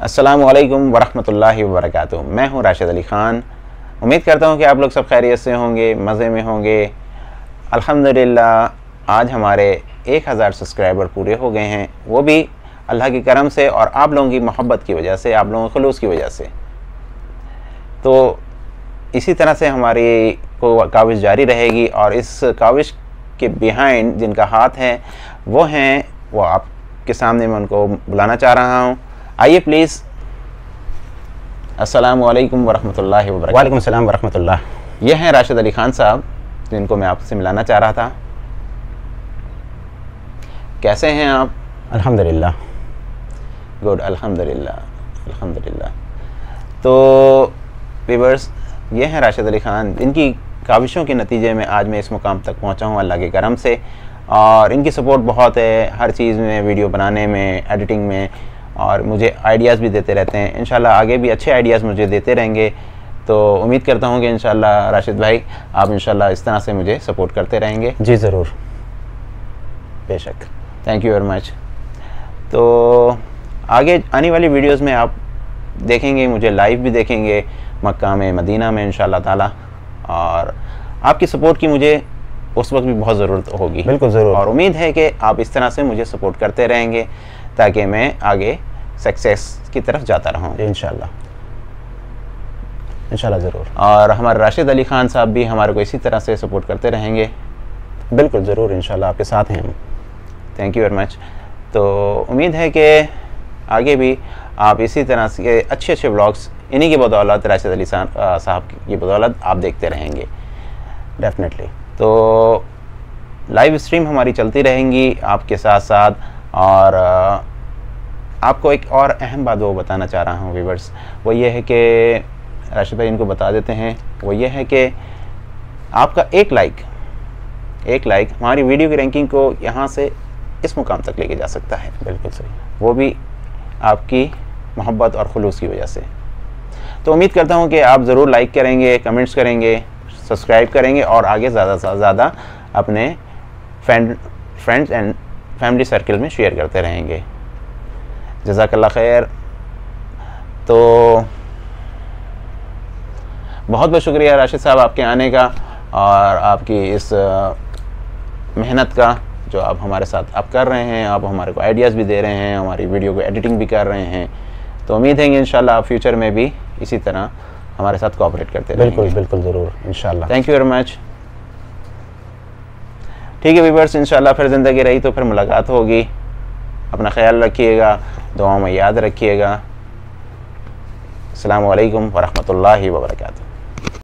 असलकम वरहमल वबरक मैं हूँ राशिद अली ख़ान। उम्मीद करता हूँ कि आप लोग सब खैरियत से होंगे, मज़े में होंगे। अल्हम्दुलिल्लाह, आज हमारे एक हज़ार सब्सक्राइबर पूरे हो गए हैं। वो भी अल्लाह के करम से और आप लोगों की मोहब्बत की वजह से, आप लोगों के खलूस की वजह से। तो इसी तरह से हमारी को काविश जारी रहेगी और इस काविश के बिहाइंड जिनका हाथ है, वो हैं, वो आपके सामने मैं उनको बुलाना चाह रहा हूँ। आइए प्लीज़ वालेकुम सलाम वरहमतुल्लाह ये हैं राशिद अली ख़ान साहब जिनको मैं आपसे मिलाना चाह रहा था। कैसे हैं आप? अल्हम्दुलिल्लाह। गुड अल्हम्दुलिल्लाह अल्हम्दुलिल्लाह। तो वीवर्स ये हैं राशिद अली ख़ान। इनकी काविशों के नतीजे में आज मैं इस मुकाम तक पहुँचा हूँ अल्लाह के करम से। और इनकी सपोर्ट बहुत है हर चीज़ में वीडियो बनाने में एडिटिंग में। और मुझे आइडियाज़ भी देते रहते हैं। इन आगे भी अच्छे आइडियाज़ मुझे देते रहेंगे। तो उम्मीद करता हूँ कि इन राशिद भाई आप इन इस तरह से मुझे सपोर्ट करते रहेंगे। जी ज़रूर। बेशक। थैंक यू वेरी मच तो आगे आने वाली वीडियोज़ में आप देखेंगे मुझे लाइव भी देखेंगे मक्का में मदीना में इन ताला। और आपकी सपोर्ट की मुझे उस वक्त भी बहुत ज़रूरत होगी। बिल्कुल ज़रूर। और उम्मीद है कि आप इस तरह से मुझे सपोर्ट करते रहेंगे ताकि मैं आगे सक्सेस की तरफ़ जाता रहूँ इन इंशाल्लाह ज़रूर। और हमारे राशिद अली ख़ान साहब भी हमारे को इसी तरह से सपोर्ट करते रहेंगे। बिल्कुल ज़रूर, इंशाल्लाह, आपके साथ हैं हम। थैंक यू वेरी मच तो उम्मीद है कि आगे भी आप इसी तरह से अच्छे अच्छे ब्लॉग्स इन्हीं की बदौलत, राशिद अली साहब की बदौलत आप देखते रहेंगे। डेफिनेटली तो लाइव स्ट्रीम हमारी चलती रहेंगी आपके साथ साथ और आपको एक और अहम बात वो बताना चाह रहा हूँ वीवर्स वो ये है कि, राशिद भाई इनको बता देते हैं। वो ये है कि आपका एक लाइक एक लाइक हमारी वीडियो की रैंकिंग को यहाँ से इस मुकाम तक लेके जा सकता है। बिल्कुल सही। वो भी आपकी मोहब्बत और खलूस की वजह से। तो उम्मीद करता हूँ कि आप ज़रूर लाइक करेंगे कमेंट्स करेंगे सब्सक्राइब करेंगे और आगे ज़्यादा से ज़्यादा अपने friend friends and family circle में शेयर करते रहेंगे। जजाकल्ला खैर। तो बहुत बहुत शुक्रिया राशिद साहब आपके आने का और आपकी इस मेहनत का जो आप हमारे साथ आप कर रहे हैं आप हमारे को आइडियाज़ भी दे रहे हैं हमारी वीडियो को एडिटिंग भी कर रहे हैं। तो उम्मीद है कि इन आप फ्यूचर में भी इसी तरह हमारे साथ कोऑपरेट करते रहेंगे। बिल्कुल बिल्कुल ज़रूर इन थैंक यू वेरी मच ठीक है वीवर्स इंशाल्लाह फिर ज़िंदगी रही तो फिर मुलाकात होगी। अपना ख्याल रखिएगा। दुआ में याद रखिएगा। अल्लाम वरहमल वर्का